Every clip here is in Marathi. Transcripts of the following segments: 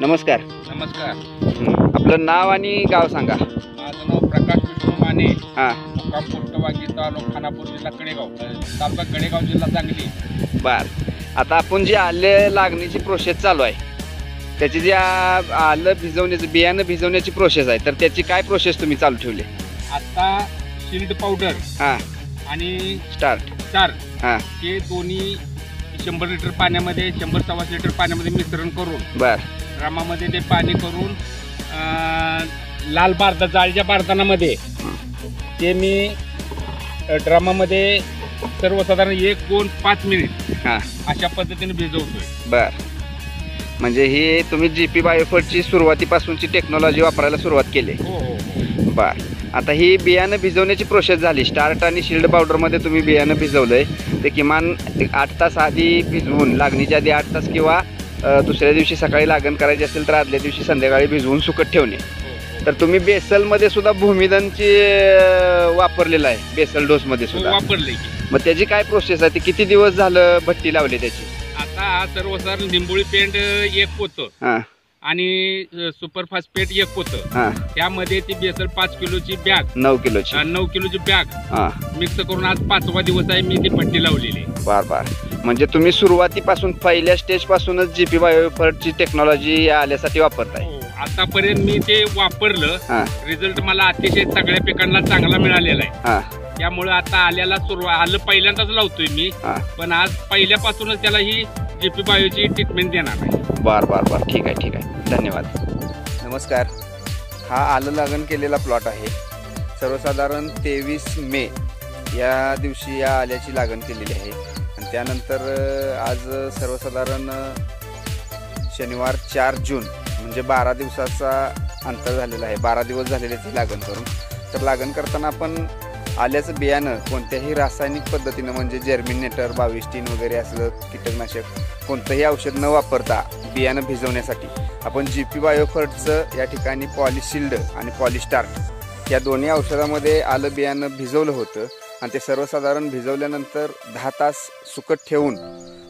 नमस्कार. नमस्कार. आपलं नाव आणि गाव सांगा. माझं नाव प्रकाश विष्णू माने. हां. मुक्काम पोस्टवागी तालुका खानापूर जिल्हा कडेगाव. तालुका कडेगाव जिल्हा सांगली. बर. आता आपण जी आले लागणीची प्रोसेस चालू आहे त्याची जी आलं भिजवण्याची बियाणं भिजवण्याची प्रोसेस आहे तर त्याची काय प्रोसेस तुम्ही चालू ठेवली? आता शिल्ड पावडर हां. आणि स्टार्ट चार हां. हे दोन्ही शंभर लिटर पाण्यामध्ये शंभर सव्वाशे लिटर पाण्यामध्ये मिश्रण करून बर. ड्रामामध्ये ते पाणी करून अं, लाल बारदा जाळीच्या बारदानामध्ये ते मी अं, ड्रामामध्ये सर्वसाधारण एक दोन पाच मिनिट हां. अशा पद्धतीने भिजवतोय. बर. म्हणजे ही तुम्ही जी पी बायोफटची सुरुवातीपासूनची टेक्नॉलॉजी वापरायला सुरुवात केली. हो हो हो. बर. आता ही बियाणं भिजवण्याची प्रोसेस झाली. स्टार्ट आणि शिल्ड पावडरमध्ये तुम्ही बियाणं भिजवलंय. ते किमान एक आठ तास आधी भिजवून लागणीच्या आधी आठ तास किंवा दुसऱ्या दिवशी सकाळी लागण करायची असेल तर आदल्या दिवशी संध्याकाळी भिजवून सुकत ठेवणे. तर तुम्ही बेसलमध्ये सुद्धा भूमिदनची वापरलेलं आहे बेसल डोसमध्ये हो, सुद्धा. वापरलंय की. मग त्याची काय प्रोसेस आहे? ती किती दिवस झालं भट्टी लावली त्याची? आता सर्वसाधारण लिंबोळी पेंट एक पोतं. हां. आणि सुपरफास्ट पेंट एक पोतं. हां. त्यामध्ये ती बेसल पाच किलोची बॅग. नऊ किलोची. नऊ किलोची बॅग. मिक्स करून आज पाचवा दिवस आहे मी ती पट्टी लावलेली. बार बार. म्हणजे तुम्ही सुरुवातीपासून पहिल्या स्टेज पासूनच जी पी बायोफटची टेक्नॉलॉजी आल्यासाठी वापरताय. हो, आतापर्यंत मी ते वापरलं हां. रिझल्ट मला अतिशय सगळ्या पिकांना चांगला मिळालेला आहे. हां. त्यामुळे आता आल्याला सुरुवात आलं पहिल्यांदाच लावतोय मी हां. पण आज पहिल्यापासूनच त्याला ही जीपी बायोची ट्रीटमेंट देणार आहे. बर बर बर. ठीक आहे ठीक आहे. धन्यवाद. नमस्कार. हा आलं लागण केलेला प्लॉट आहे. सर्वसाधारण तेवीस मे या दिवशी या आल्याची लागण केलेली आहे. आणि त्यानंतर आज सर्वसाधारण शनिवार चार जून म्हणजे बारा दिवसाचा अंतर झालेला आहे. बारा दिवस झालेले ती लागण करून. तर लागण करताना आपण आल्याचं बियाणं कोणत्याही रासायनिक पद्धतीनं म्हणजे जर्मिनेटर बाविस्टीन वगैरे असलं कीटकनाशक कोणतंही औषध न वापरता बियाणं भिजवण्यासाठी आपण जी पी बायोफर्टचं या ठिकाणी पॉलिशिल्ड आणि पॉलिस्टार्ट या दोन्ही औषधामध्ये आलं बियाणं भिजवलं होतं. आणि ते सर्वसाधारण भिजवल्यानंतर दहा तास सुकट ठेवून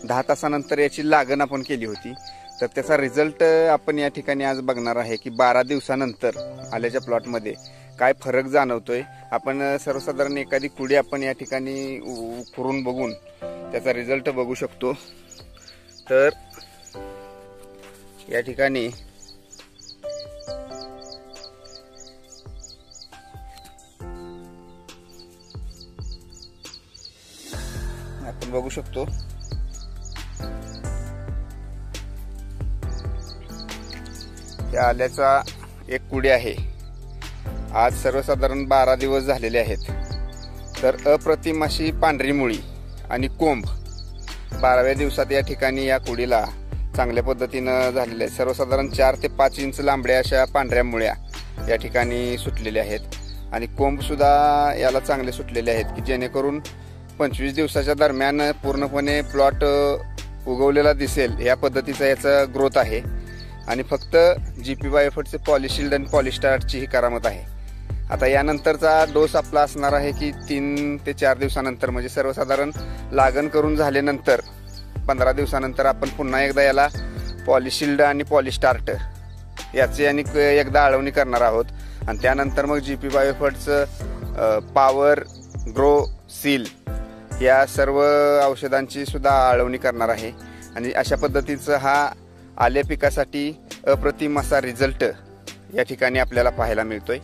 दहा तासानंतर याची लागण आपण केली होती. तर त्याचा रिझल्ट आपण या ठिकाणी आज बघणार आहे की बारा दिवसानंतर आल्याच्या प्लॉटमध्ये काय फरक जाणवतोय. आपण सर्वसाधारण एखादी कुडी आपण या ठिकाणी उ- बघून त्याचा रिझल्ट बघू शकतो. तर या ठिकाणी बघू शकतो. त्या आल्याचा एक कुडी आहे. आज सर्वसाधारण बारा दिवस झालेले आहेत. तर अप्रतिम अशी पांढरी मुळी आणि कोंब बाराव्या दिवसात या ठिकाणी या कुडीला चांगल्या पद्धतीनं झालेल्या आहेत. सर्वसाधारण चार ते पाच इंच लांबड्या अशा पांढऱ्या मुळ्या या ठिकाणी सुटलेल्या आहेत. आणि कोंबसुद्धा याला चांगले सुटलेले आहेत की जेणेकरून पंचवीस दिवसाच्या दरम्यान पूर्णपणे प्लॉट उगवलेला दिसेल या पद्धतीचा याचा ग्रोथ आहे. आणि फक्त जी पी बायोफटचे पॉलिशिल्ड आणि पॉलिस्टार्टची ही करामत आहे. आता यानंतरचा डोस आपला असणार आहे की तीन ते चार दिवसानंतर म्हणजे सर्वसाधारण लागण करून झाल्यानंतर पंधरा दिवसानंतर आपण पुन्हा एकदा याला पॉलिशिल्ड आणि पॉलिस्टार्ट याची आणि क- एकदा आळवणी करणार आहोत. आणि त्यानंतर मग जी पी बायोफटचं पॉवर ग्रो सील या सर्व औषधांची सुद्धा आळवणी करणार आहे. आणि अशा पद्धतीचं हा आल्या पिकासाठी अप्रतिम असा रिझल्ट या ठिकाणी आपल्याला पाहायला मिळतोय.